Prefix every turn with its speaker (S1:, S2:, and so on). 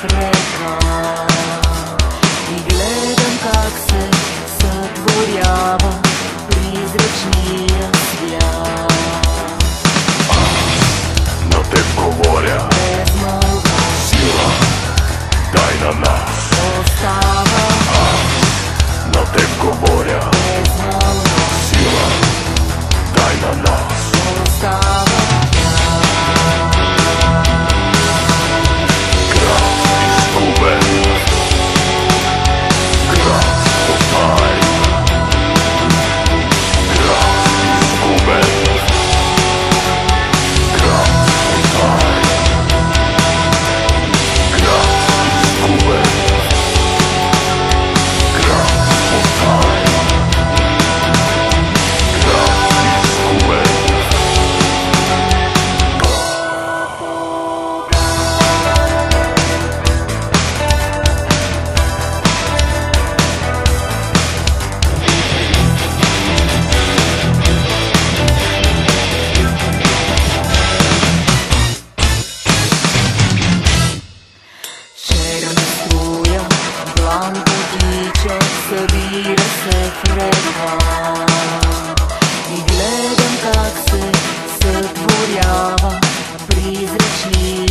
S1: fresco. спира се в река И гледам как се сътворява призрачния